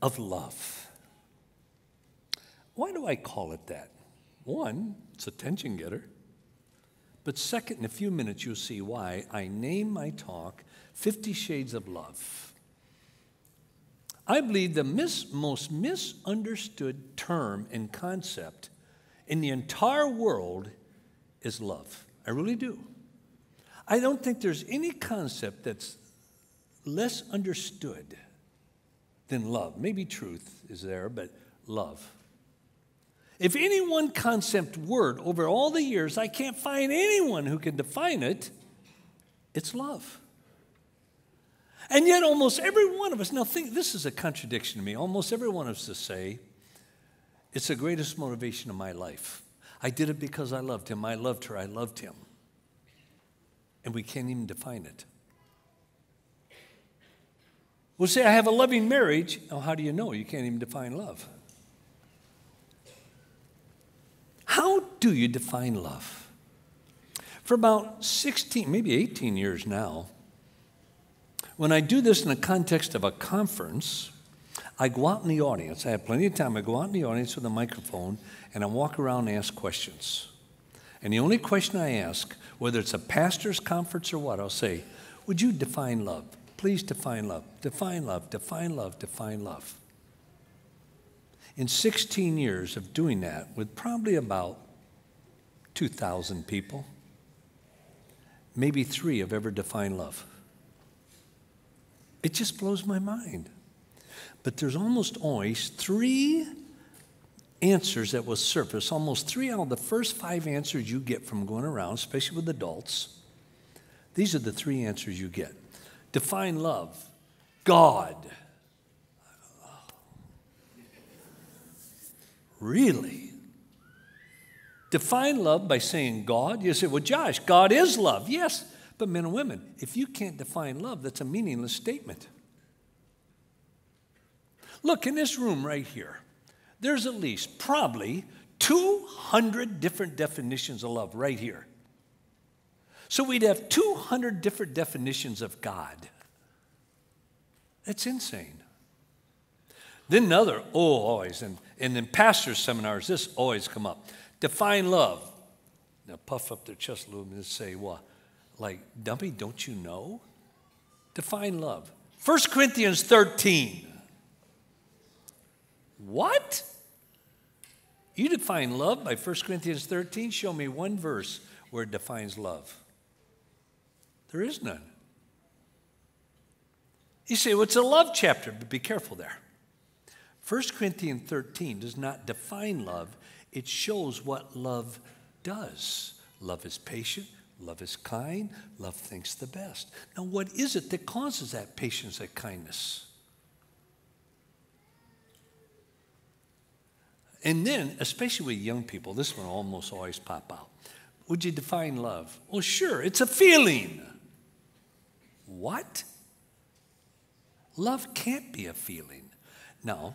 Of Love. Why do I call it that? One, it's a attention getter. But second, in a few minutes, you'll see why I name my talk Fifty Shades of Love. I believe the mis- most misunderstood term and concept in the entire world is love. I really do. I don't think there's any concept that's less understood than love. Maybe truth is there, but love. If any one concept word over all the years, I can't find anyone who can define it, it's love. And yet, almost every one of us, now think this is a contradiction to me. Almost every one of us to say, it's the greatest motivation of my life. I did it because I loved him. I loved her. I loved him. And we can't even define it. We'll say, I have a loving marriage. Oh, how do you know? You can't even define love. How do you define love? For about 16, maybe 18 years now, when I do this in the context of a conference, I go out in the audience. I have plenty of time. I go out in the audience with a microphone and I walk around and ask questions. And the only question I ask, whether it's a pastor's conference or what, I'll say, Would you define love? Please define love. Define love. Define love. Define love in 16 years of doing that with probably about 2,000 people, maybe three have ever defined love. It just blows my mind. But there's almost always three answers that will surface, almost three out of the first five answers you get from going around, especially with adults. These are the three answers you get. Define love. God. Really? Define love by saying God. You say, well, Josh, God is love. Yes, but men and women, if you can't define love, that's a meaningless statement. Look, in this room right here, there's at least probably 200 different definitions of love right here. So we'd have 200 different definitions of God. That's insane. Then another, oh, always, and, and in pastor seminars, this always come up. Define love. Now puff up their chest a little bit and say, what? Like, dumpy, don't you know? Define love. 1 Corinthians 13. What? You define love by 1 Corinthians 13? Show me one verse where it defines love. There is none. You say, well, it's a love chapter, but be careful there. 1 Corinthians 13 does not define love, it shows what love does. Love is patient, love is kind, love thinks the best. Now, what is it that causes that patience, that kindness? And then, especially with young people, this one almost always pop out. Would you define love? Well, sure, it's a feeling. What? Love can't be a feeling. No,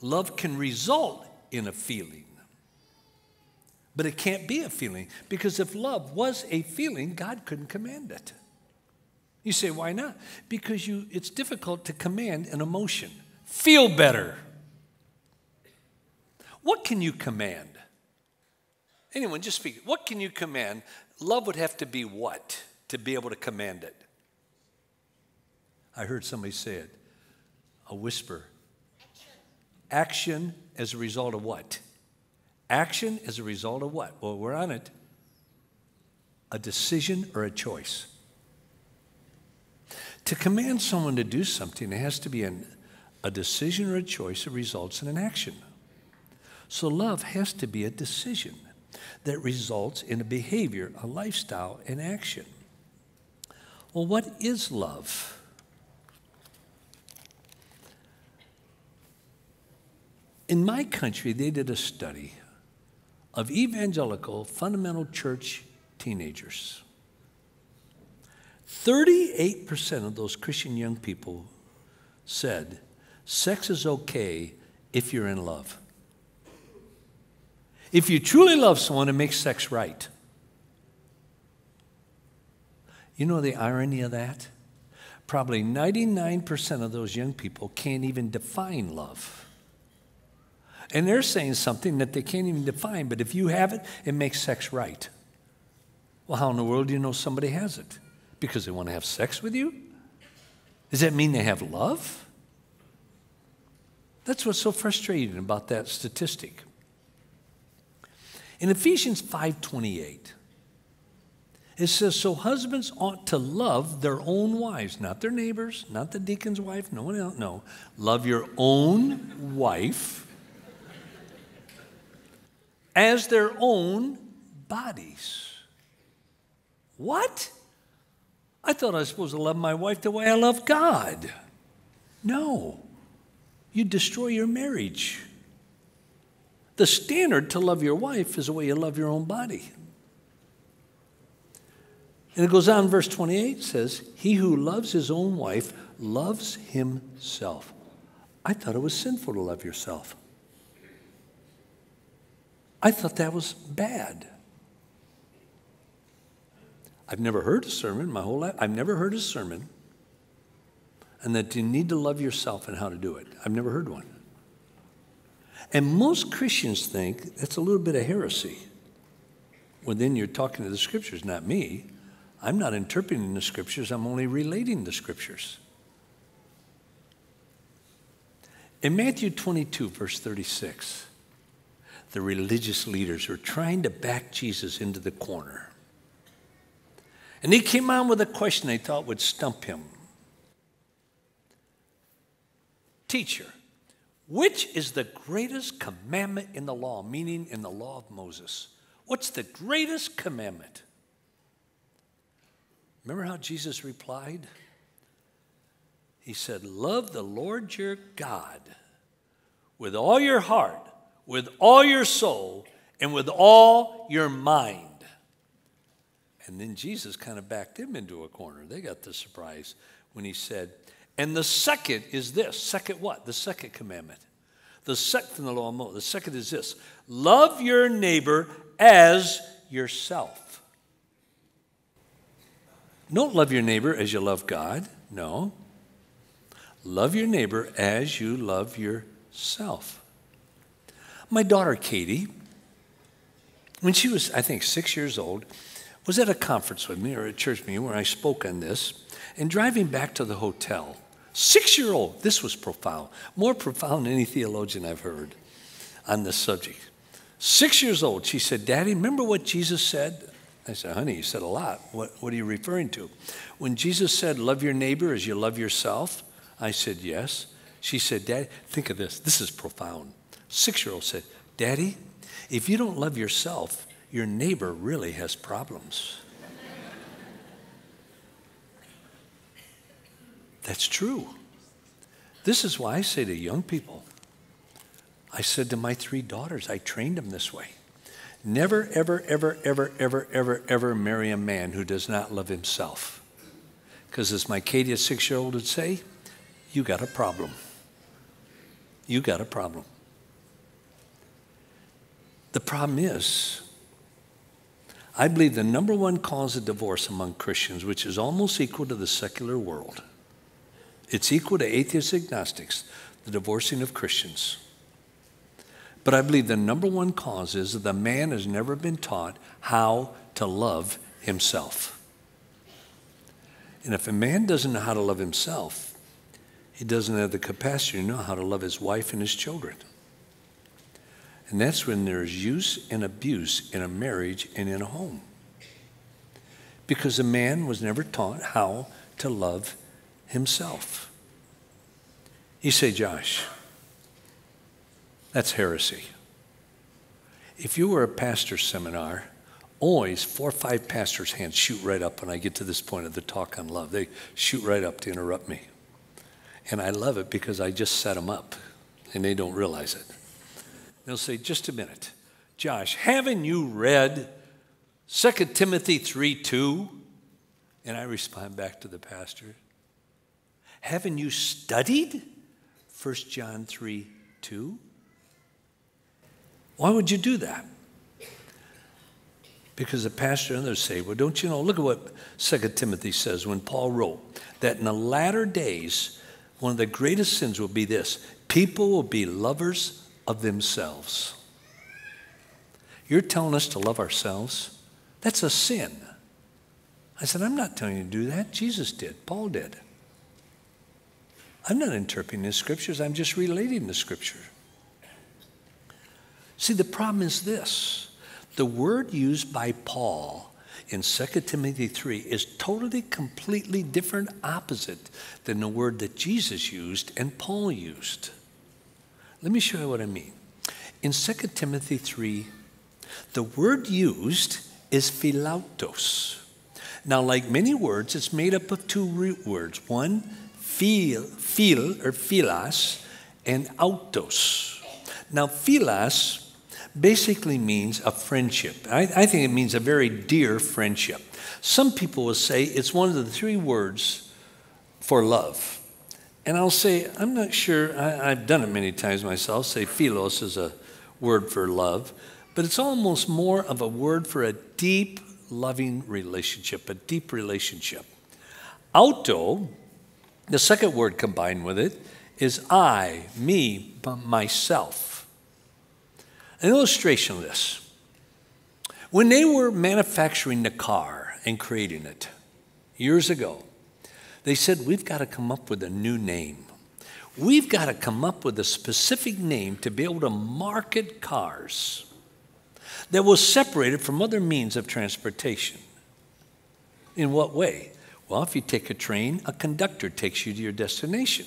Love can result in a feeling, but it can't be a feeling because if love was a feeling, God couldn't command it. You say, why not? Because you, it's difficult to command an emotion. Feel better. What can you command? Anyone, just speak. What can you command? Love would have to be what to be able to command it? I heard somebody say it a whisper Action as a result of what? Action as a result of what? Well, we're on it. A decision or a choice. To command someone to do something, it has to be an, a decision or a choice that results in an action. So love has to be a decision that results in a behavior, a lifestyle, an action. Well, what is love? In my country, they did a study of evangelical fundamental church teenagers. 38% of those Christian young people said sex is okay if you're in love. If you truly love someone, it makes sex right. You know the irony of that? probably 99% of those young people can't even define love. And they're saying something that they can't even define, but if you have it, it makes sex right. Well, how in the world do you know somebody has it? Because they want to have sex with you? Does that mean they have love? That's what's so frustrating about that statistic. In Ephesians 5:28, it says, So husbands ought to love their own wives, not their neighbors, not the deacon's wife, no one else. No. Love your own wife as their own bodies. What? I thought I was supposed to love my wife the way I love God. No. You destroy your marriage. The standard to love your wife is the way you love your own body. And it goes on, verse 28 says, He who loves his own wife loves himself. I thought it was sinful to love yourself. I thought that was bad. I've never heard a sermon my whole life. I've never heard a sermon and that you need to love yourself and how to do it. I've never heard one. And most Christians think that's a little bit of heresy. Well, then you're talking to the scriptures, not me. I'm not interpreting the scriptures, I'm only relating the scriptures. In Matthew 22, verse 36, the religious leaders were trying to back Jesus into the corner. And he came on with a question they thought would stump him Teacher, which is the greatest commandment in the law, meaning in the law of Moses? What's the greatest commandment? Remember how Jesus replied? He said, Love the Lord your God with all your heart, with all your soul, and with all your mind. And then Jesus kind of backed them into a corner. They got the surprise when he said, And the second is this. Second what? The second commandment. The second the law. The second is this love your neighbor as yourself. Don't love your neighbor as you love God. No. Love your neighbor as you love yourself. My daughter Katie, when she was, I think, six years old, was at a conference with me or a church meeting where I spoke on this. And driving back to the hotel, six year old, this was profound, more profound than any theologian I've heard on this subject. Six years old, she said, Daddy, remember what Jesus said I said, honey, you said a lot. What, what are you referring to? When Jesus said, love your neighbor as you love yourself, I said, yes. She said, Daddy, think of this. This is profound. Six year old said, Daddy, if you don't love yourself, your neighbor really has problems. That's true. This is why I say to young people, I said to my three daughters, I trained them this way. Never, ever, ever, ever, ever, ever, ever marry a man who does not love himself. Because as my Katie, a six year old, would say, you got a problem. You got a problem. The problem is, I believe the number one cause of divorce among Christians, which is almost equal to the secular world, it's equal to atheist agnostics, the divorcing of Christians. But I believe the number one cause is that the man has never been taught how to love himself. And if a man doesn't know how to love himself, he doesn't have the capacity to know how to love his wife and his children. And that's when there's use and abuse in a marriage and in a home. Because a man was never taught how to love himself. You say, Josh, that's heresy. If you were a pastor seminar, always four or five pastors' hands shoot right up when I get to this point of the talk on love. They shoot right up to interrupt me. And I love it because I just set them up and they don't realize it. They'll say, just a minute. Josh, haven't you read 2 Timothy 3 2? And I respond back to the pastor, haven't you studied 1 John 3 2? Why would you do that? Because the pastor and others say, well, don't you know? Look at what 2 Timothy says when Paul wrote that in the latter days, one of the greatest sins will be this people will be lovers of themselves. You're telling us to love ourselves? That's a sin. I said, I'm not telling you to do that. Jesus did, Paul did. I'm not interpreting the scriptures, I'm just relating the scripture. See, the problem is this the word used by Paul in 2 Timothy 3 is totally, completely different, opposite than the word that Jesus used and Paul used. Let me show you what I mean. In 2 Timothy 3, the word used is philautos. Now, like many words, it's made up of two root words. One, phil, phil or philas, and autos. Now, philas basically means a friendship. I, I think it means a very dear friendship. Some people will say it's one of the three words for love. And I'll say, I'm not sure, I, have done it many times myself, say philos is a word for love, but it's almost more of a word for a deep, loving relationship, a deep relationship. Auto, the second word combined with it, is I, me, myself. An illustration of this. When they were manufacturing the car and creating it years ago, they said, We've got to come up with a new name. We've got to come up with a specific name to be able to market cars that was separated from other means of transportation. In what way? Well, if you take a train, a conductor takes you to your destination.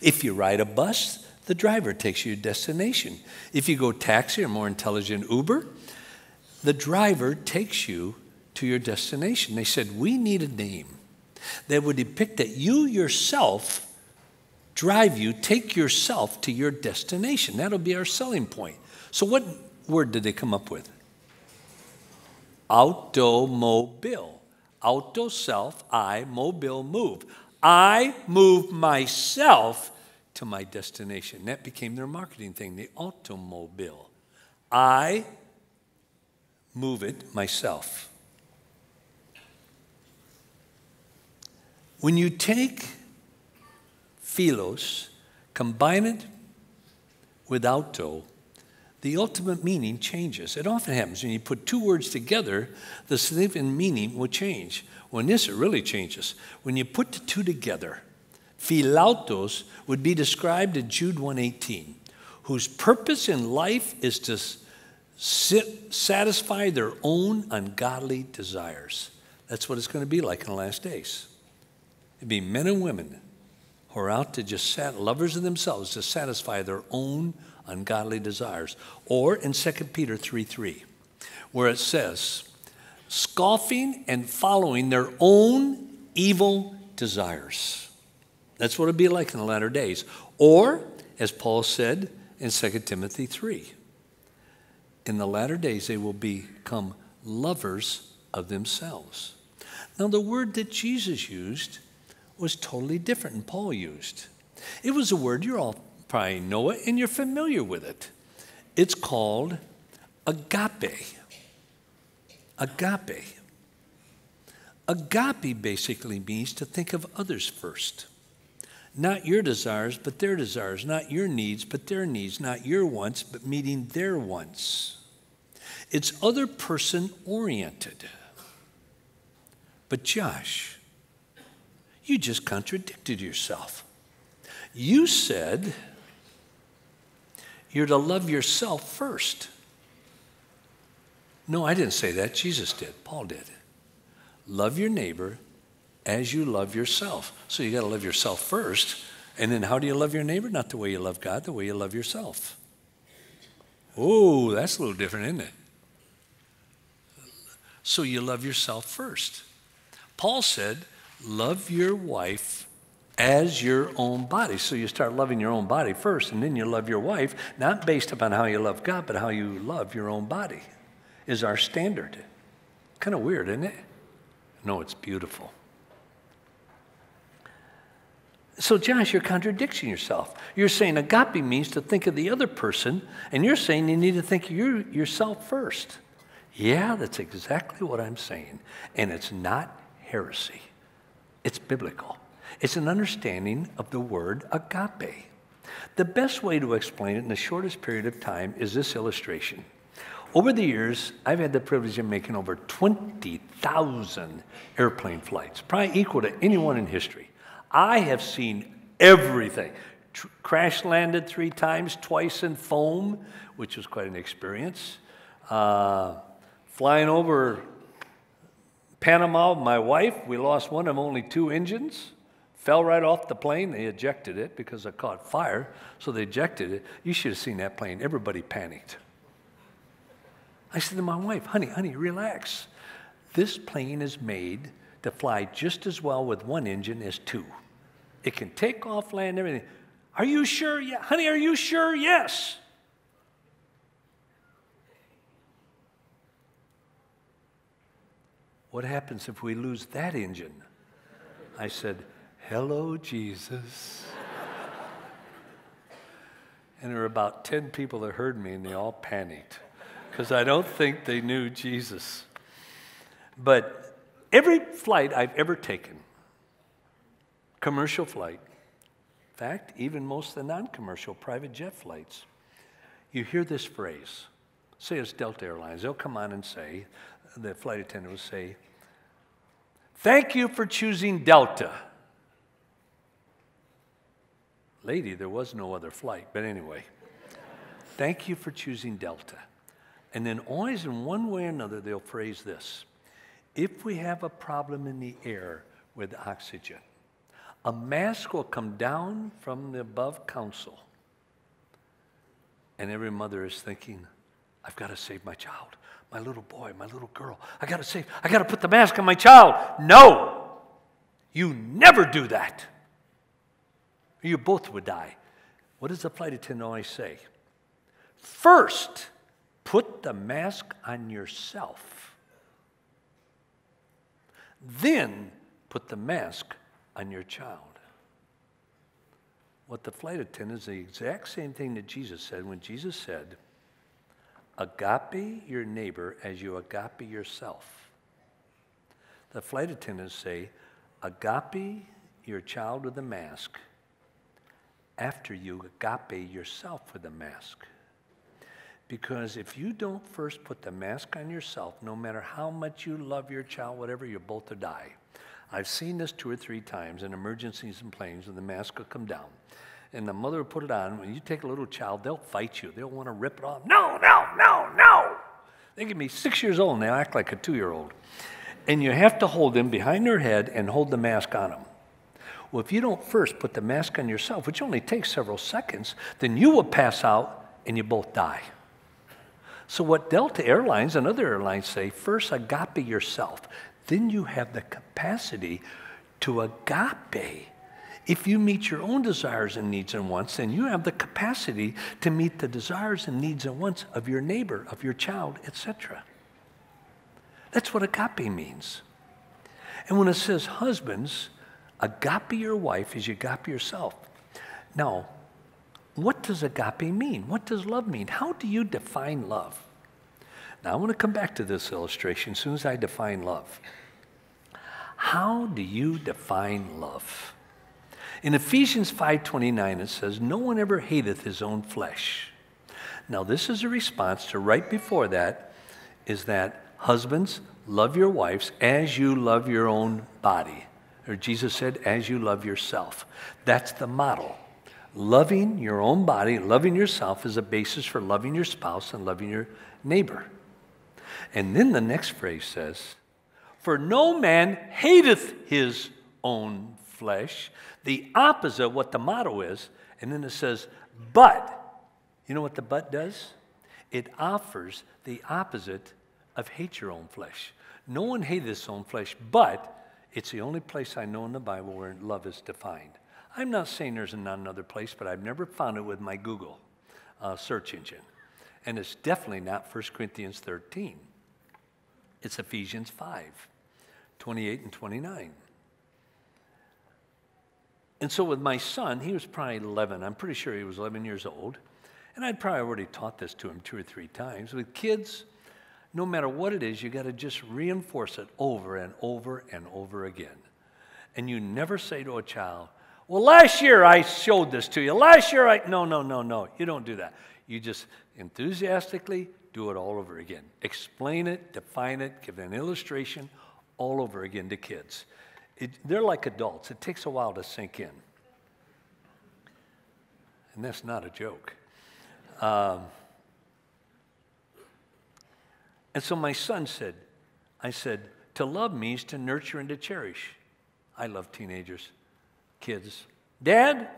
If you ride a bus, the driver takes you to your destination. If you go taxi or more intelligent Uber, the driver takes you to your destination. They said, We need a name that would depict that you yourself drive you, take yourself to your destination. That'll be our selling point. So, what word did they come up with? Automobile. Auto, self, I, mobile, move. I move myself to my destination. That became their marketing thing, the automobile. I move it myself. When you take philos, combine it with auto, the ultimate meaning changes. It often happens when you put two words together, the significant meaning will change. When this, it really changes. When you put the two together, philautos would be described in Jude 118, whose purpose in life is to sit, satisfy their own ungodly desires. That's what it's going to be like in the last days. It'd be men and women who are out to just sat, lovers of themselves to satisfy their own ungodly desires. Or in 2 Peter 3 3, where it says, scoffing and following their own evil desires. That's what it'd be like in the latter days. Or, as Paul said in 2 Timothy 3, in the latter days they will become lovers of themselves. Now, the word that Jesus used was totally different Paul used. It was a word you're all probably know it and you're familiar with it. It's called agape. Agape. Agape basically means to think of others first. Not your desires, but their desires. Not your needs, but their needs. Not your wants, but meeting their wants. It's other person oriented. But Josh, you just contradicted yourself. You said you're to love yourself first. No, I didn't say that. Jesus did. Paul did. Love your neighbor as you love yourself. So you got to love yourself first. And then how do you love your neighbor? Not the way you love God, the way you love yourself. Oh, that's a little different, isn't it? So you love yourself first. Paul said, Love your wife as your own body. So you start loving your own body first, and then you love your wife, not based upon how you love God, but how you love your own body, is our standard. Kind of weird, isn't it? No, it's beautiful. So, Josh, you're contradicting yourself. You're saying agape means to think of the other person, and you're saying you need to think of your, yourself first. Yeah, that's exactly what I'm saying. And it's not heresy, it's biblical. It's an understanding of the word agape. The best way to explain it in the shortest period of time is this illustration. Over the years, I've had the privilege of making over 20,000 airplane flights, probably equal to anyone in history. I have seen everything. Tr- crash landed three times, twice in foam, which was quite an experience. Uh, flying over Panama my wife, we lost one of only two engines. Fell right off the plane. They ejected it because it caught fire, so they ejected it. You should have seen that plane. Everybody panicked. I said to my wife, honey, honey, relax. This plane is made to fly just as well with one engine as two. It can take off, land, everything. Are you sure? Yeah. Honey, are you sure? Yes. What happens if we lose that engine? I said, Hello, Jesus. and there were about 10 people that heard me, and they all panicked because I don't think they knew Jesus. But every flight I've ever taken, commercial flight, in fact, even most of the non commercial private jet flights, you hear this phrase. Say it's Delta Airlines. They'll come on and say, the flight attendant will say, Thank you for choosing Delta. Lady, there was no other flight, but anyway, thank you for choosing Delta. And then, always in one way or another, they'll phrase this If we have a problem in the air with oxygen, a mask will come down from the above council. And every mother is thinking, I've got to save my child, my little boy, my little girl. I got to save, I got to put the mask on my child. No, you never do that. You both would die. What does the flight attendant always say? First, Put the mask on yourself. Then put the mask on your child. What the flight attendant is the exact same thing that Jesus said when Jesus said, Agape your neighbor as you agape yourself. The flight attendants say, Agape your child with a mask after you agape yourself with a mask. Because if you don't first put the mask on yourself, no matter how much you love your child, whatever, you're both to die. I've seen this two or three times in emergencies and planes when the mask will come down. And the mother will put it on. When you take a little child, they'll fight you. They'll want to rip it off. No, no, no, no. They can be six years old and they act like a two year old. And you have to hold them behind their head and hold the mask on them. Well, if you don't first put the mask on yourself, which only takes several seconds, then you will pass out and you both die. So, what Delta Airlines and other airlines say first, agape yourself. Then you have the capacity to agape. If you meet your own desires and needs and wants, then you have the capacity to meet the desires and needs and wants of your neighbor, of your child, etc. That's what agape means. And when it says husbands, agape your wife is you agape yourself. Now, what does agape mean? What does love mean? How do you define love? Now, I want to come back to this illustration as soon as I define love. How do you define love? In Ephesians 5:29 it says, "No one ever hateth his own flesh." Now, this is a response to right before that is that husbands love your wives as you love your own body. Or Jesus said, as you love yourself. That's the model. Loving your own body, loving yourself is a basis for loving your spouse and loving your neighbor. And then the next phrase says, For no man hateth his own flesh. The opposite of what the motto is. And then it says, But, you know what the but does? It offers the opposite of hate your own flesh. No one hates his own flesh, but it's the only place I know in the Bible where love is defined. I'm not saying there's not another place, but I've never found it with my Google uh, search engine. And it's definitely not 1 Corinthians 13. It's Ephesians 5 28 and 29. And so with my son, he was probably 11. I'm pretty sure he was 11 years old. And I'd probably already taught this to him two or three times. With kids, no matter what it is, you got to just reinforce it over and over and over again. And you never say to a child, Well, last year I showed this to you. Last year I. No, no, no, no. You don't do that. You just enthusiastically do it all over again. Explain it, define it, give an illustration all over again to kids. It, they're like adults, it takes a while to sink in. And that's not a joke. Um, and so my son said, I said, to love means to nurture and to cherish. I love teenagers, kids. Dad,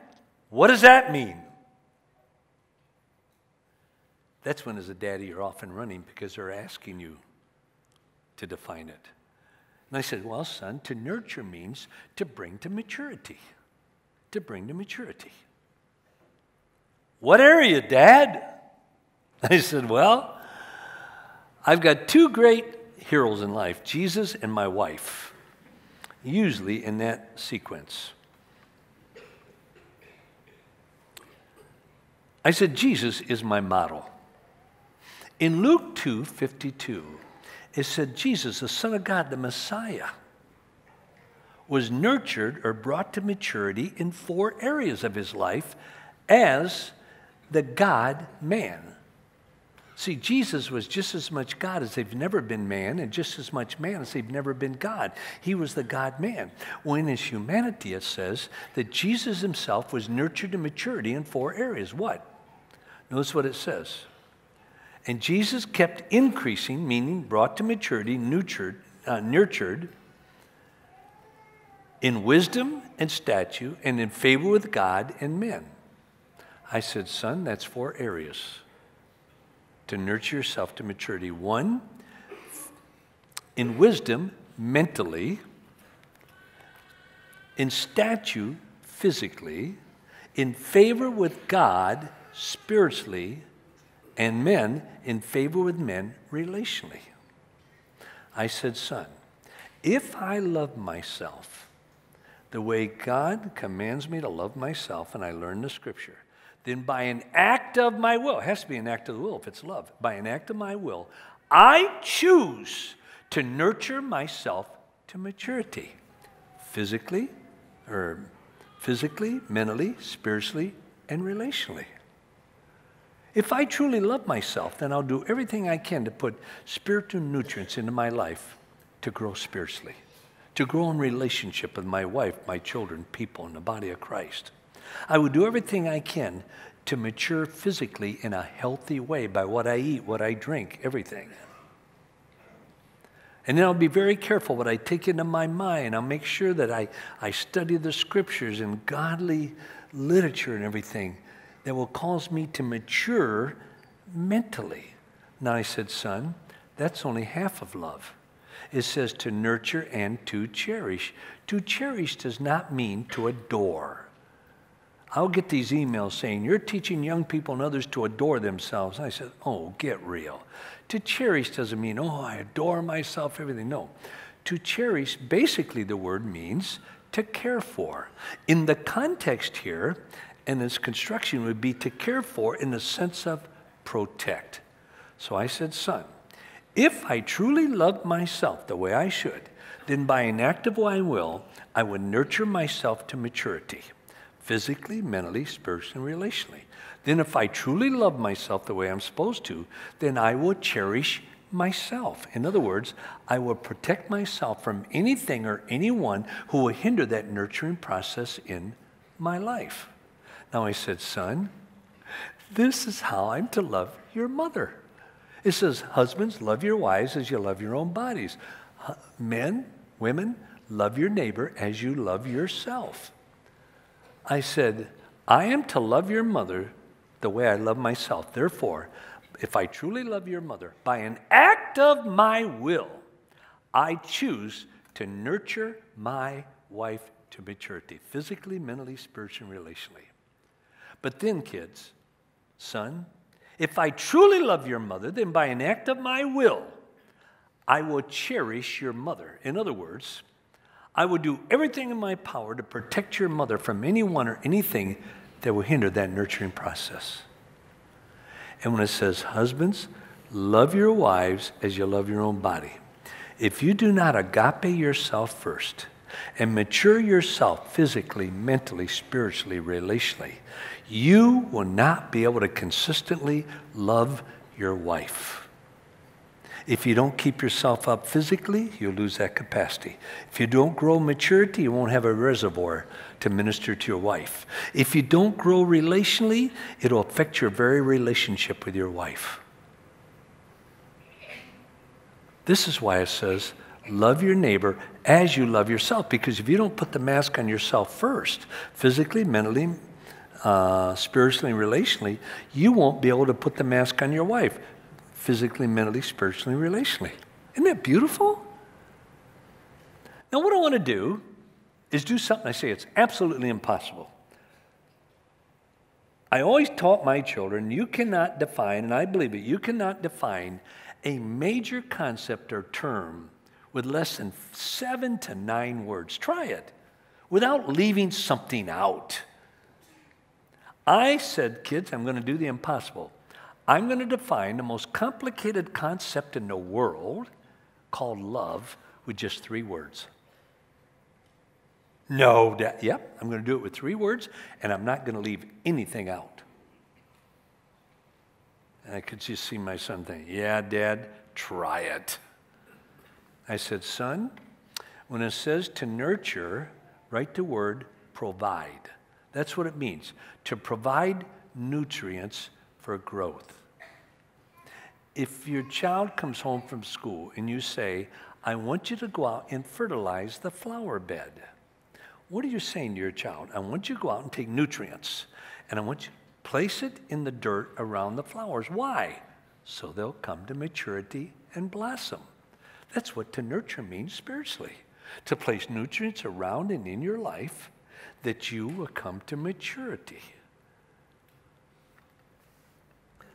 what does that mean? That's when, as a daddy, you're off and running because they're asking you to define it. And I said, Well, son, to nurture means to bring to maturity. To bring to maturity. What area, Dad? I said, Well, I've got two great heroes in life Jesus and my wife, usually in that sequence. I said, Jesus is my model. In Luke 2 52, it said, Jesus, the Son of God, the Messiah, was nurtured or brought to maturity in four areas of his life as the God man. See, Jesus was just as much God as they've never been man, and just as much man as they've never been God. He was the God man. Well, his humanity, it says that Jesus himself was nurtured to maturity in four areas. What? Notice what it says. And Jesus kept increasing, meaning brought to maturity, nurtured, uh, nurtured in wisdom and stature, and in favor with God and men. I said, Son, that's four areas to nurture yourself to maturity. One, in wisdom, mentally, in stature, physically, in favor with God, spiritually, and men, in favor with men, relationally. I said, Son, if I love myself the way God commands me to love myself, and I learn the scripture, then by an act of my will, it has to be an act of the will if it's love, by an act of my will, I choose to nurture myself to maturity, physically, or physically, mentally, spiritually, and relationally. If I truly love myself, then I'll do everything I can to put spiritual nutrients into my life to grow spiritually, to grow in relationship with my wife, my children, people in the body of Christ. I would do everything I can to mature physically in a healthy way by what I eat, what I drink, everything. And then I'll be very careful what I take into my mind. I'll make sure that I, I study the scriptures and godly literature and everything that will cause me to mature mentally. Now I said, son, that's only half of love. It says to nurture and to cherish. To cherish does not mean to adore. I'll get these emails saying, You're teaching young people and others to adore themselves. I said, Oh, get real. To cherish doesn't mean, Oh, I adore myself, everything. No. To cherish, basically, the word means to care for. In the context here, and its construction would be to care for in the sense of protect. So I said, Son, if I truly love myself the way I should, then by an act of my will, I would nurture myself to maturity physically, mentally, spiritually, and relationally. Then, if I truly love myself the way I'm supposed to, then I will cherish myself. In other words, I will protect myself from anything or anyone who will hinder that nurturing process in my life. Now, I said, Son, this is how I'm to love your mother. It says, Husbands, love your wives as you love your own bodies. Men, women, love your neighbor as you love yourself. I said, I am to love your mother the way I love myself. Therefore, if I truly love your mother, by an act of my will, I choose to nurture my wife to maturity, physically, mentally, spiritually, and relationally. But then, kids, son, if I truly love your mother, then by an act of my will, I will cherish your mother. In other words, I will do everything in my power to protect your mother from anyone or anything that will hinder that nurturing process. And when it says, Husbands, Love your wives as you love your own body. If you do not agape yourself first and mature yourself physically, mentally, spiritually, relationally, you will not be able to consistently love your wife. If you don't keep yourself up physically, you'll lose that capacity. If you don't grow maturity, you won't have a reservoir to minister to your wife. If you don't grow relationally, it'll affect your very relationship with your wife. This is why it says, love your neighbor as you love yourself. Because if you don't put the mask on yourself first, physically, mentally, uh, spiritually, and relationally, you won't be able to put the mask on your wife physically, mentally, spiritually, relationally. Isn't that beautiful? Now, what I want to do is do something I say it's absolutely impossible. I always taught my children you cannot define, and I believe it, you cannot define a major concept or term with less than seven to nine words. Try it without leaving something out. I said, kids, I'm going to do the impossible. I'm going to define the most complicated concept in the world called love with just three words. No, Dad. Yep, I'm going to do it with three words, and I'm not going to leave anything out. And I could just see my son think, Yeah, Dad, try it. I said, Son, when it says to nurture, write the word provide. That's what it means to provide nutrients for growth. If your child comes home from school and you say, I want you to go out and fertilize the flower bed, what are you saying to your child? I want you to go out and take nutrients and I want you to place it in the dirt around the flowers. Why? So they'll come to maturity and blossom. That's what to nurture means spiritually to place nutrients around and in your life that you will come to maturity.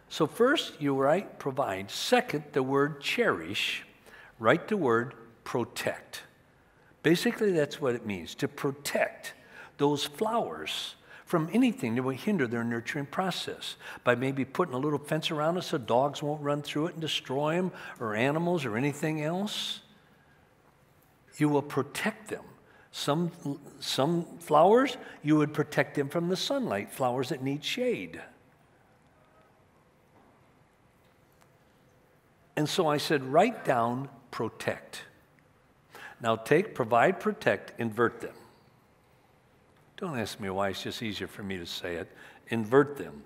So, first, you write provide. Second, the word cherish. Write the word protect. Basically, that's what it means to protect those flowers from anything that would hinder their nurturing process by maybe putting a little fence around it so dogs won't run through it and destroy them or animals or anything else. You will protect them. Some, some flowers, you would protect them from the sunlight, flowers that need shade. And so I said, write down protect. Now take provide, protect, invert them. Don't ask me why, it's just easier for me to say it. Invert them.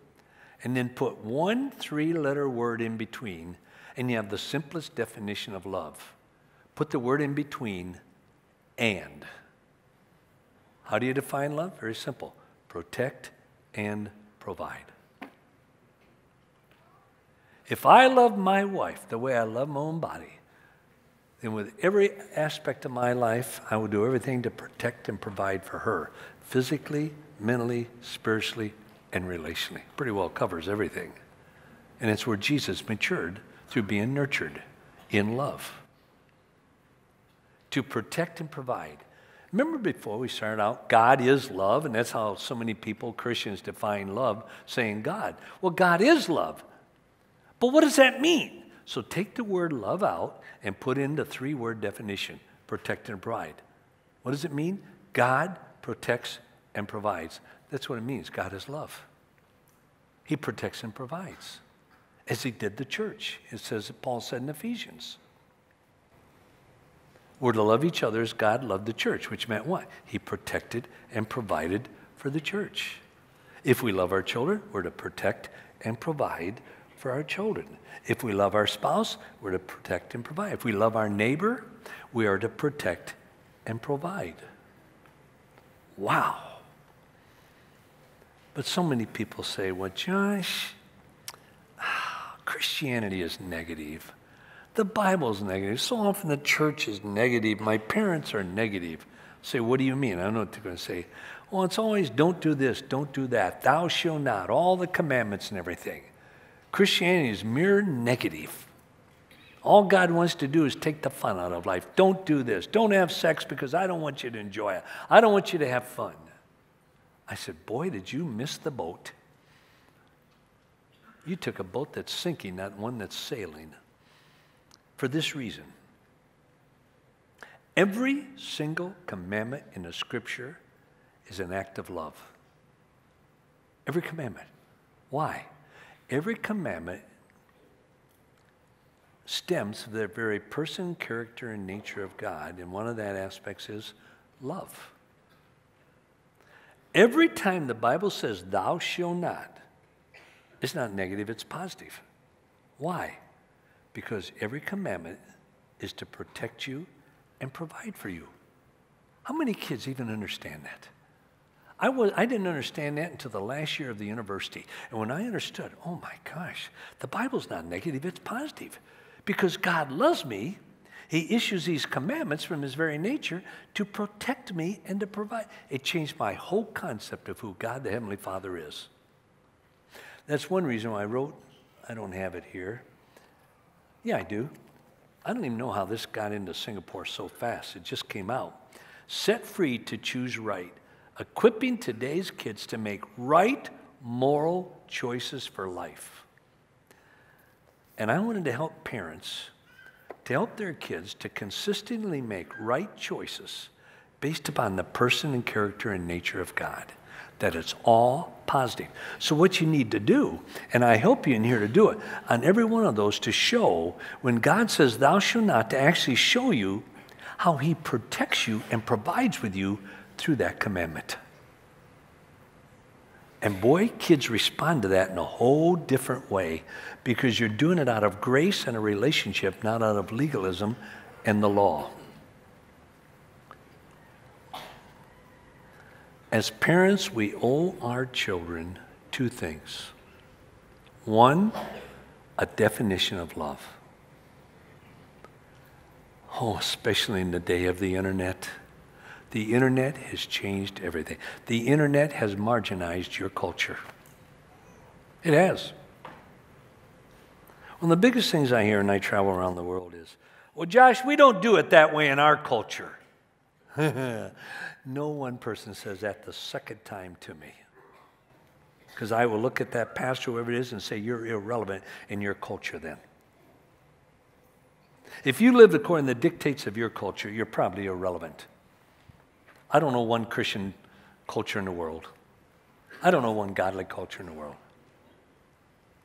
And then put one three letter word in between, and you have the simplest definition of love. Put the word in between and. How do you define love? Very simple protect and provide. If I love my wife the way I love my own body, then with every aspect of my life, I will do everything to protect and provide for her physically, mentally, spiritually, and relationally. Pretty well covers everything. And it's where Jesus matured through being nurtured in love. To protect and provide. Remember before we started out, God is love, and that's how so many people, Christians, define love, saying God. Well, God is love. But what does that mean? So take the word love out and put in the three word definition protect and provide. What does it mean? God protects and provides. That's what it means. God is love. He protects and provides, as he did the church. It says, that Paul said in Ephesians. We're to love each other as God loved the church, which meant what? He protected and provided for the church. If we love our children, we're to protect and provide for our children. If we love our spouse, we're to protect and provide. If we love our neighbor, we are to protect and provide. Wow. But so many people say, well, Josh, ah, Christianity is negative. The Bible's negative. So often the church is negative. My parents are negative. I say, what do you mean? I don't know what they're going to say. Well, it's always don't do this, don't do that, thou shalt not, all the commandments and everything. Christianity is mere negative. All God wants to do is take the fun out of life. Don't do this. Don't have sex because I don't want you to enjoy it. I don't want you to have fun. I said, Boy, did you miss the boat. You took a boat that's sinking, not one that's sailing. For this reason every single commandment in the scripture is an act of love. Every commandment. Why? Every commandment stems from the very person, character, and nature of God, and one of that aspects is love. Every time the Bible says, Thou shalt not, it's not negative, it's positive. Why? Because every commandment is to protect you and provide for you. How many kids even understand that? I, was, I didn't understand that until the last year of the university. And when I understood, oh my gosh, the Bible's not negative, it's positive. Because God loves me, He issues these commandments from His very nature to protect me and to provide. It changed my whole concept of who God the Heavenly Father is. That's one reason why I wrote, I don't have it here. Yeah, I do. I don't even know how this got into Singapore so fast. It just came out. Set free to choose right, equipping today's kids to make right moral choices for life. And I wanted to help parents to help their kids to consistently make right choices based upon the person and character and nature of God. That it's all positive. So, what you need to do, and I help you in here to do it, on every one of those to show when God says, Thou shalt not, to actually show you how He protects you and provides with you through that commandment. And boy, kids respond to that in a whole different way because you're doing it out of grace and a relationship, not out of legalism and the law. As parents, we owe our children two things. One, a definition of love. Oh, especially in the day of the internet. The internet has changed everything. The internet has marginalized your culture. It has. One of the biggest things I hear when I travel around the world is, well, Josh, we don't do it that way in our culture. no one person says that the second time to me. Because I will look at that pastor, whoever it is, and say, You're irrelevant in your culture then. If you live according to the dictates of your culture, you're probably irrelevant. I don't know one Christian culture in the world. I don't know one godly culture in the world.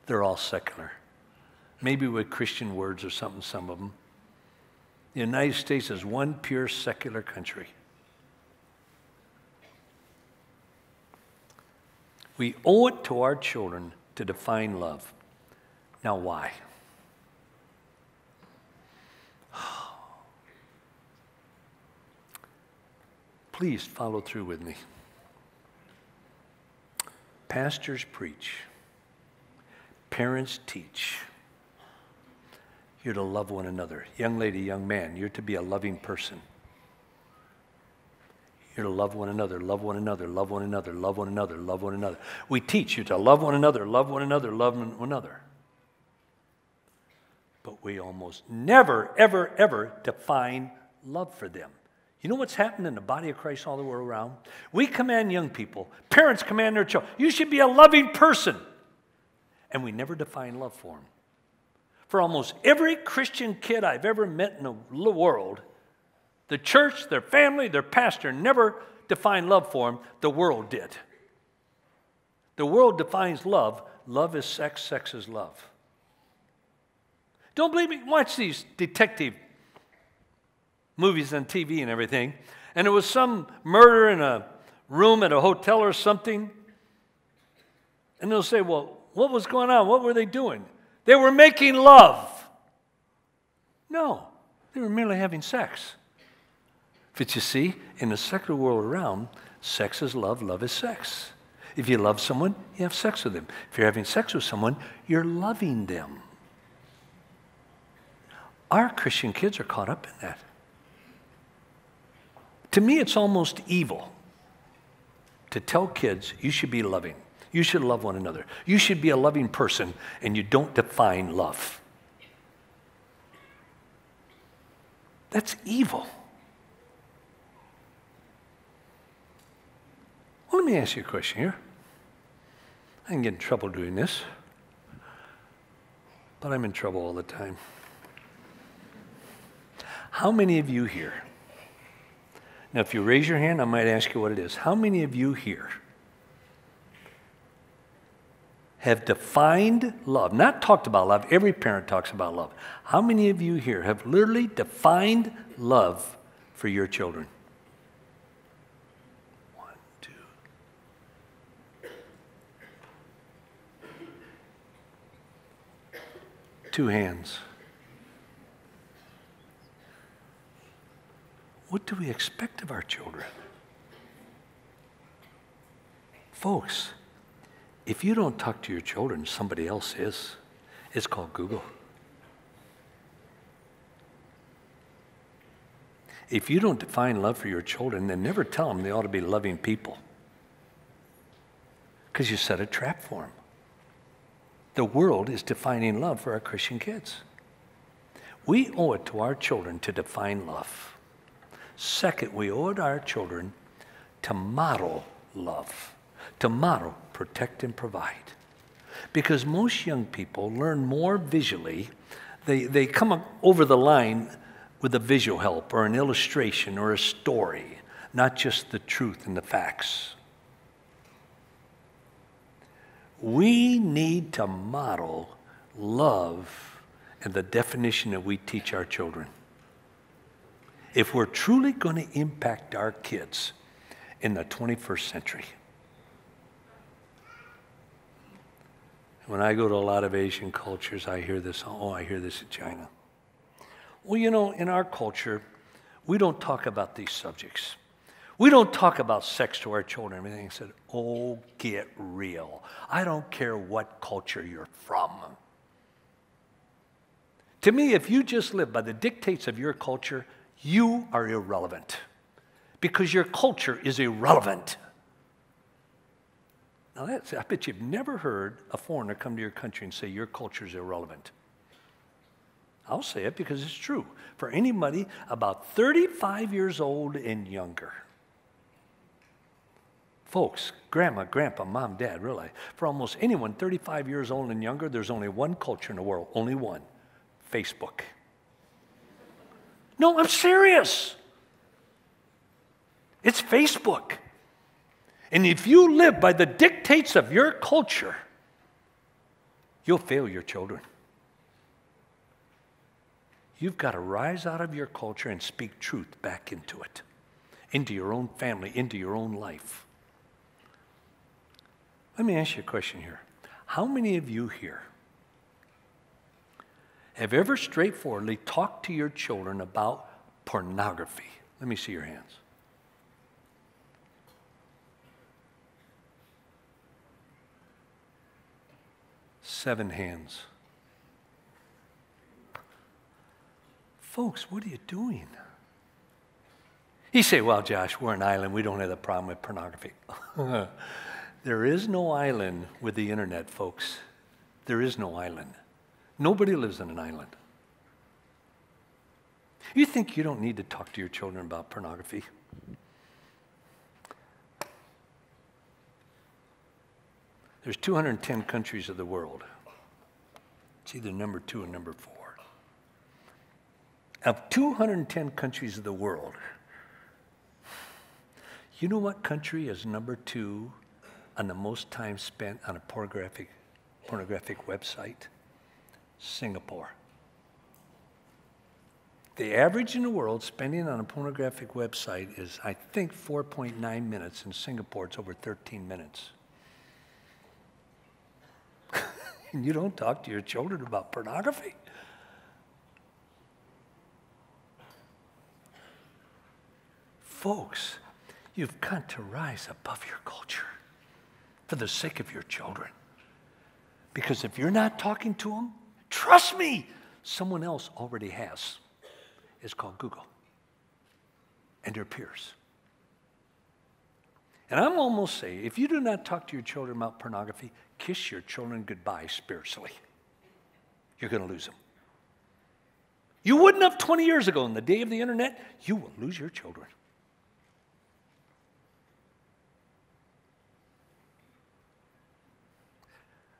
They're all secular. Maybe with Christian words or something, some of them. The United States is one pure secular country. We owe it to our children to define love. Now, why? Please follow through with me. Pastors preach, parents teach. You're to love one another. Young lady, young man, you're to be a loving person. You're to love one another, love one another, love one another, love one another, love one another. We teach you to love one another, love one another, love one another. But we almost never, ever, ever define love for them. You know what's happened in the body of Christ all the way around? We command young people, parents command their children, you should be a loving person. And we never define love for them. For almost every Christian kid I've ever met in the world, the church, their family, their pastor never defined love for them. The world did. The world defines love. Love is sex, sex is love. Don't believe me? Watch these detective movies on TV and everything, and it was some murder in a room at a hotel or something, and they'll say, Well, what was going on? What were they doing? They were making love. No, they were merely having sex. But you see, in the secular world around, sex is love, love is sex. If you love someone, you have sex with them. If you're having sex with someone, you're loving them. Our Christian kids are caught up in that. To me, it's almost evil to tell kids you should be loving. You should love one another. You should be a loving person, and you don't define love. That's evil. Well, let me ask you a question here. I can get in trouble doing this. but I'm in trouble all the time. How many of you here? Now, if you raise your hand, I might ask you what it is. How many of you here have defined love? Not talked about love, every parent talks about love. How many of you here have literally defined love for your children? One, two. Two hands. What do we expect of our children? Folks, if you don't talk to your children, somebody else is. It's called Google. If you don't define love for your children, then never tell them they ought to be loving people. Because you set a trap for them. The world is defining love for our Christian kids. We owe it to our children to define love. Second, we owe it to our children to model love, to model, protect, and provide. Because most young people learn more visually, they, they come over the line with a visual help or an illustration or a story, not just the truth and the facts. We need to model love and the definition that we teach our children if we're truly going to impact our kids in the 21st century. When I go to a lot of Asian cultures, I hear this, oh, I hear this in China. Well, you know, in our culture, we don't talk about these subjects. We don't talk about sex to our children. Everything said, oh, get real. I don't care what culture you're from. To me, if you just live by the dictates of your culture, you are irrelevant because your culture is irrelevant. Now, that's, I bet you've never heard a foreigner come to your country and say your culture is irrelevant. I'll say it because it's true. For anybody about 35 years old and younger, folks, grandma, grandpa, mom, dad, really, for almost anyone 35 years old and younger, there's only one culture in the world, only one Facebook. No, I'm serious. It's Facebook. And if you live by the dictates of your culture, you'll fail your children. You've got to rise out of your culture and speak truth back into it, into your own family, into your own life. Let me ask you a question here. How many of you here have ever straightforwardly talked to your children about pornography? Let me see your hands. Seven hands. Folks, what are you doing? You say, well, Josh, we're an island. We don't have a problem with pornography. there is no island with the internet, folks. There is no island. Nobody lives on an island. You think you don't need to talk to your children about pornography? There's 210 countries of the world. It's either number two or number four. Of 210 countries of the world, you know what country is number two on the most time spent on a pornographic, pornographic website? Singapore. The average in the world spending on a pornographic website is, I think, 4.9 minutes. In Singapore, it's over 13 minutes. And you don't talk to your children about pornography. Folks, you've got to rise above your culture for the sake of your children. Because if you're not talking to them, Trust me, someone else already has. It's called Google and their peers. And I'm almost saying if you do not talk to your children about pornography, kiss your children goodbye spiritually. You're going to lose them. You wouldn't have 20 years ago in the day of the internet, you will lose your children.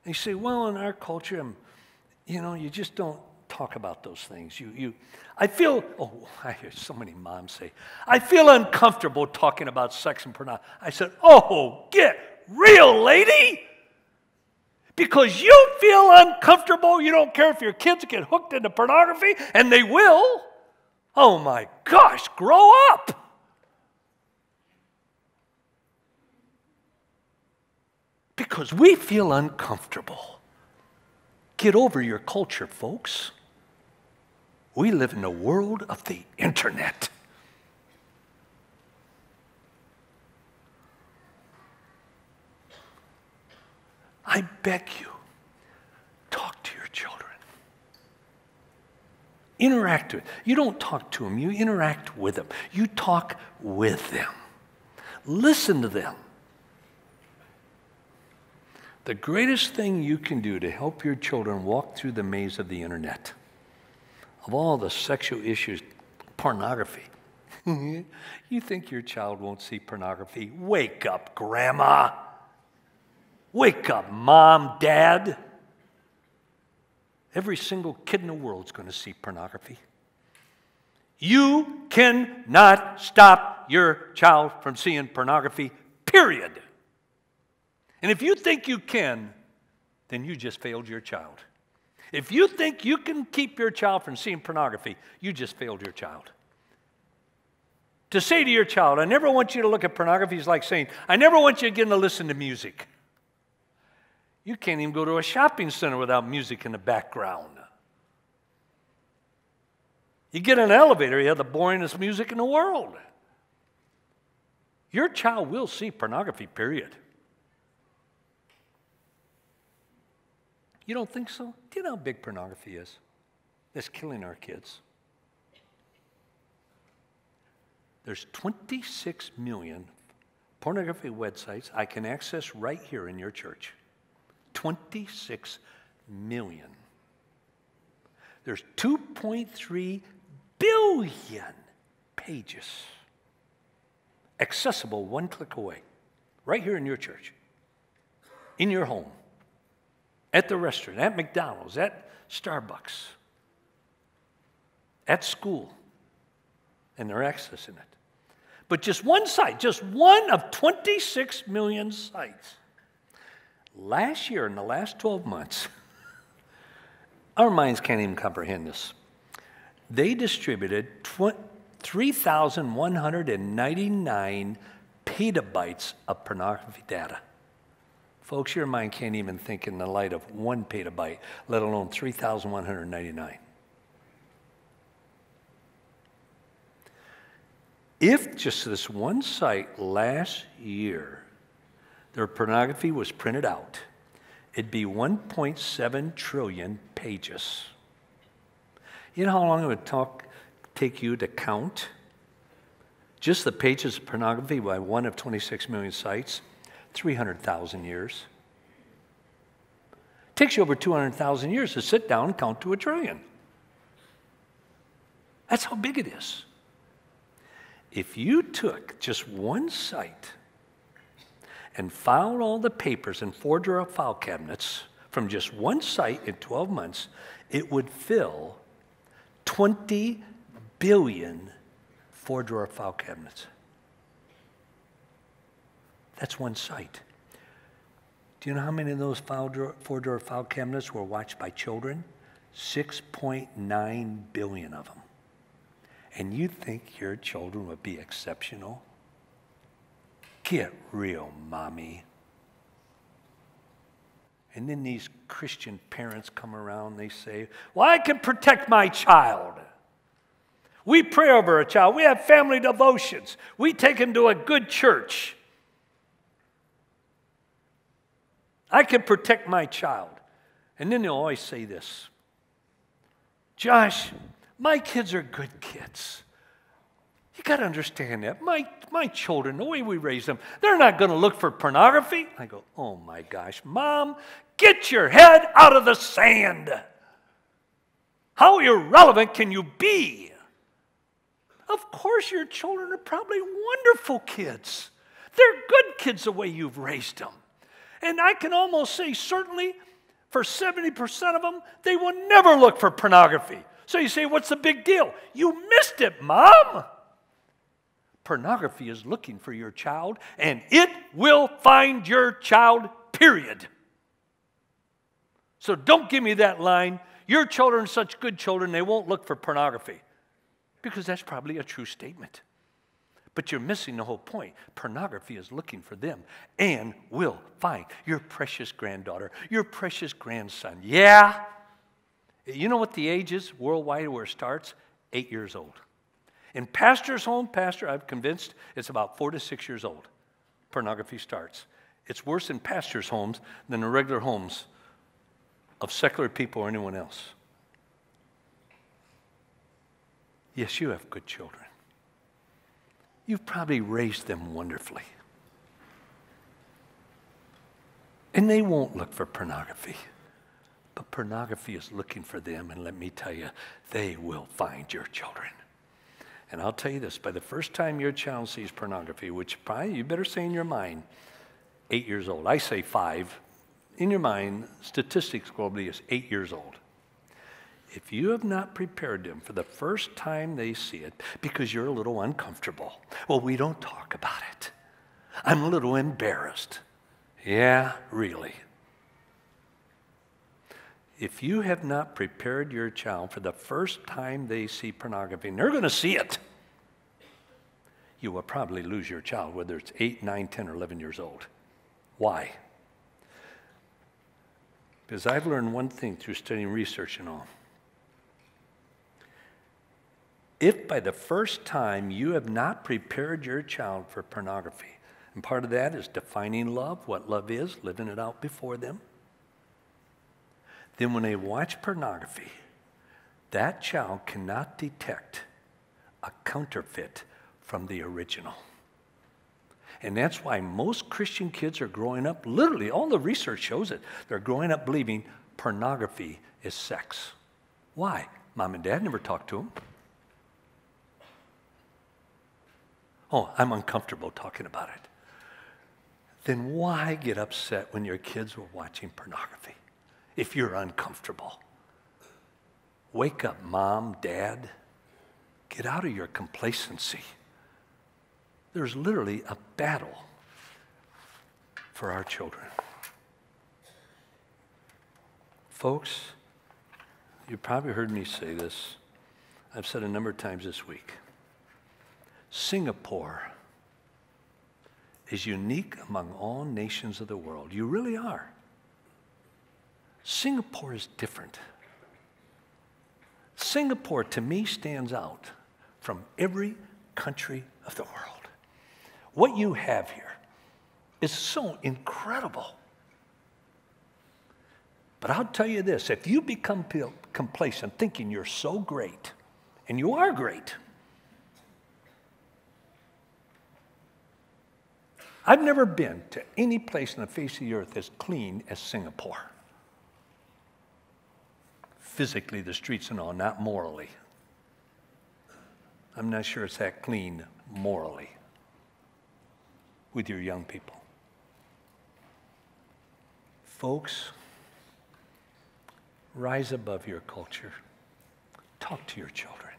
And you say, well, in our culture, I'm you know, you just don't talk about those things. You, you, I feel, oh, I hear so many moms say, I feel uncomfortable talking about sex and pornography. I said, oh, get real, lady. Because you feel uncomfortable, you don't care if your kids get hooked into pornography, and they will. Oh my gosh, grow up. Because we feel uncomfortable. Get over your culture, folks. We live in a world of the internet. I beg you, talk to your children. Interact with them. You don't talk to them, you interact with them. You talk with them. Listen to them. The greatest thing you can do to help your children walk through the maze of the internet, of all the sexual issues, pornography. you think your child won't see pornography? Wake up, grandma. Wake up, mom, dad. Every single kid in the world is going to see pornography. You cannot stop your child from seeing pornography, period. And if you think you can, then you just failed your child. If you think you can keep your child from seeing pornography, you just failed your child. To say to your child, I never want you to look at pornography is like saying, I never want you again to listen to music. You can't even go to a shopping center without music in the background. You get in an elevator, you have the boringest music in the world. Your child will see pornography, period. You don't think so? Do you know how big pornography is? It's killing our kids. There's 26 million pornography websites I can access right here in your church. 26 million. There's 2.3 billion pages accessible one click away, right here in your church, in your home, at the restaurant, at McDonald's, at Starbucks, at school, and they're accessing it. But just one site, just one of 26 million sites Last year, in the last 12 months, our minds can't even comprehend this. They distributed 3,199 petabytes of pornography data. Folks, your mind can't even think in the light of one petabyte, let alone 3,199. If just this one site last year their pornography was printed out, it'd be 1.7 trillion pages. You know how long it would talk, take you to count just the pages of pornography by one of 26 million sites? 300,000 years. It takes you over 200,000 years to sit down and count to a trillion. That's how big it is. If you took just one site and filed all the papers in four drawer file cabinets from just one site in 12 months, it would fill 20 billion four drawer file cabinets. That's one site. Do you know how many of those four drawer file cabinets were watched by children? 6.9 billion of them. And you think your children would be exceptional? Get real, mommy. And then these Christian parents come around, they say, Well, I can protect my child. We pray over a child. We have family devotions. We take him to a good church. I can protect my child. And then they'll always say this Josh, my kids are good kids. You got to understand that. My, my children, the way we raise them, they're not going to look for pornography. I go, oh my gosh, mom, get your head out of the sand. How irrelevant can you be? Of course, your children are probably wonderful kids. They're good kids the way you've raised them. And I can almost say, certainly, For 70% of them, they will never look for pornography. So you say, What's the big deal? You missed it, mom. Pornography is looking for your child, and it will find your child, period. So don't give me that line. Your children are such good children, they won't look for pornography. Because that's probably a true statement. But you're missing the whole point. Pornography is looking for them and will find your precious granddaughter, your precious grandson. Yeah. You know what the age is worldwide where it starts? Eight years old. In pastor's home, pastor, I'm convinced it's about four to six years old. Pornography starts. It's worse in pastor's homes than the regular homes of secular people or anyone else. Yes, you have good children. You've probably raised them wonderfully. And they won't look for pornography. But pornography is looking for them, and let me tell you, they will find your children. And I'll tell you this by the first time your child sees pornography, which probably you better say in your mind, eight years old. I say five. In your mind, statistics globally is eight years old. If you have not prepared them for the first time they see it because you're a little uncomfortable, well, we don't talk about it. I'm a little embarrassed. Yeah, really. If you have not prepared your child for the first time they see pornography, and they're going to see it, you will probably lose your child, whether it's 8, 9, 10, or 11 years old. Why? Because I've learned one thing through studying research and all. If by the first time you have not prepared your child for pornography, and part of that is defining love, what love is, living it out before them, then when they watch pornography, that child cannot detect a counterfeit from the original. And that's why most Christian kids are growing up, literally, all the research shows it. They're growing up believing pornography is sex. Why? Mom and dad never talked to them. Oh, I'm uncomfortable talking about it. Then why get upset when your kids were watching pornography if you're uncomfortable? Wake up, mom, dad. Get out of your complacency. There's literally a battle for our children. Folks, you probably heard me say this. I've said a number of times this week. Singapore is unique among all nations of the world. You really are. Singapore is different. Singapore, to me, stands out from every country of the world. What you have here is so incredible. But I'll tell you this if you become complacent thinking you're so great, and you are great, I've never been to any place on the face of the earth as clean as Singapore. Physically, the streets and all, not morally. I'm not sure it's that clean morally with your young people. Folks, rise above your culture. Talk to your children.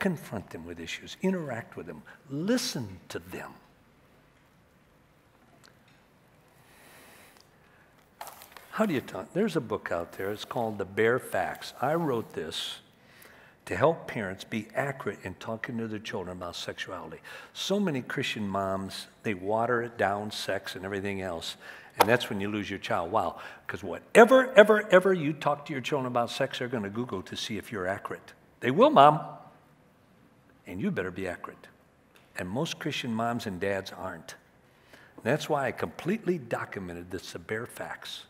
Confront them with issues. Interact with them. Listen to them. How do you talk? There's a book out there. It's called The Bare Facts. I wrote this to help parents be accurate in talking to their children about sexuality. So many Christian moms, they water it down, sex and everything else. And that's when you lose your child. Wow. Because whatever, ever, ever you talk to your children about sex, they're going to Google to see if you're accurate. They will, mom. And you better be accurate. And most Christian moms and dads aren't. that's why I completely documented this, the bare facts.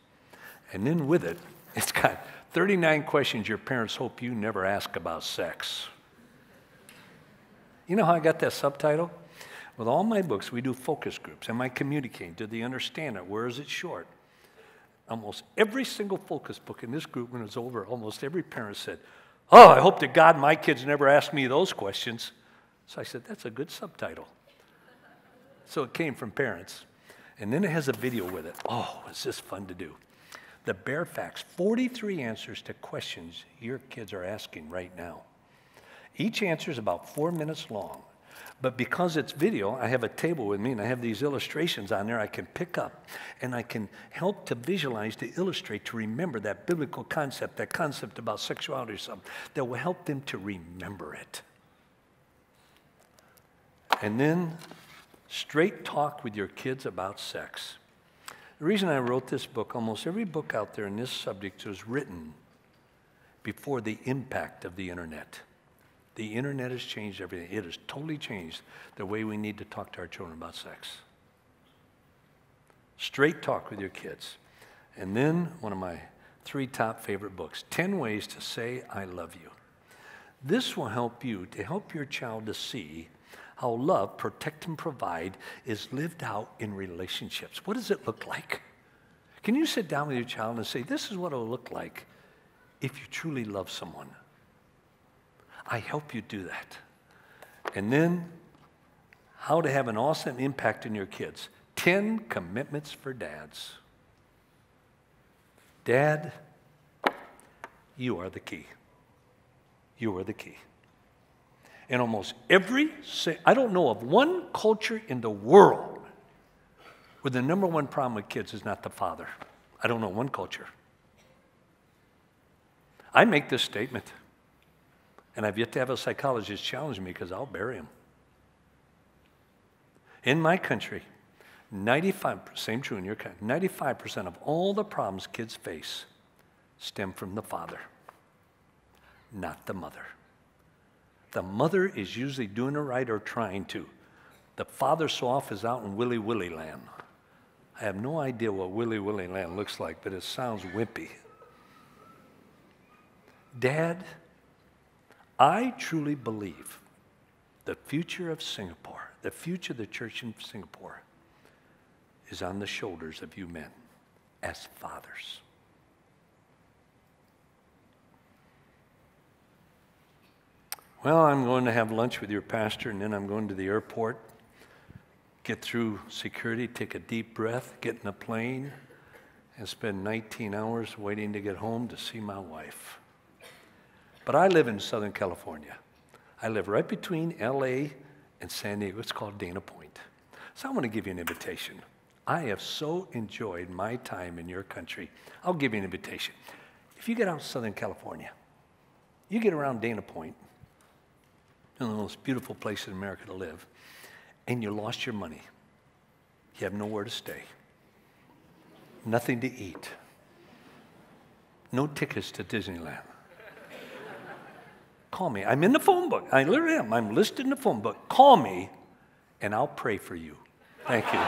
And then with it, it's got 39 questions your parents hope you never ask about sex. You know how I got that subtitle? With all my books, we do focus groups. Am I communicating? Do they understand it? Where is it short? Almost every single focus book in this group, when it was over, almost every parent said, Oh, I hope to God my kids never ask me those questions. So I said, That's a good subtitle. So it came from parents. And then it has a video with it. Oh, was this fun to do? The bare facts, 43 answers to questions your kids are asking right now. Each answer is about four minutes long. But because it's video, I have a table with me and I have these illustrations on there I can pick up and I can help to visualize, to illustrate, to remember that biblical concept, that concept about sexuality or something that will help them to remember it. And then straight talk with your kids about sex. The reason I wrote this book, almost every book out there in this subject was written before the impact of the internet. The internet has changed everything. It has totally changed the way we need to talk to our children about sex. Straight talk with your kids. And then one of my three top favorite books 10 Ways to Say I Love You. This will help you to help your child to see how love, protect, and provide is lived out in relationships. What does it look like? Can you sit down with your child and say, This is what it'll look like if you truly love someone? I help you do that. And then, how to have an awesome impact in your kids 10 commitments for dads. Dad, you are the key. You are the key. In almost every, I don't know of one culture in the world where the number one problem with kids is not the father. I don't know one culture. I make this statement, and I've yet to have a psychologist challenge me because I'll bury him. In my country, 95, same true in your country, 95% of all the problems kids face stem from the father, not the mother. The mother is usually doing it right or trying to. The father so off is out in Willy Willy land. I have no idea what Willy Willy land looks like, but it sounds wimpy. Dad, I truly believe the future of Singapore, the future of the church in Singapore, is on the shoulders of you men as fathers. Well, I'm going to have lunch with your pastor, and then I'm going to the airport, get through security, take a deep breath, get in a plane, and spend 19 hours waiting to get home to see my wife. But I live in Southern California. I live right between LA and San Diego. It's called Dana Point. So I want to give you an invitation. I have so enjoyed my time in your country. I'll give you an invitation. If you get out to Southern California, you get around Dana Point, one of the most beautiful places in America to live, and you lost your money. You have nowhere to stay, nothing to eat, no tickets to Disneyland. Call me. I'm in the phone book. I literally am. I'm listed in the phone book. Call me, and I'll pray for you. Thank you.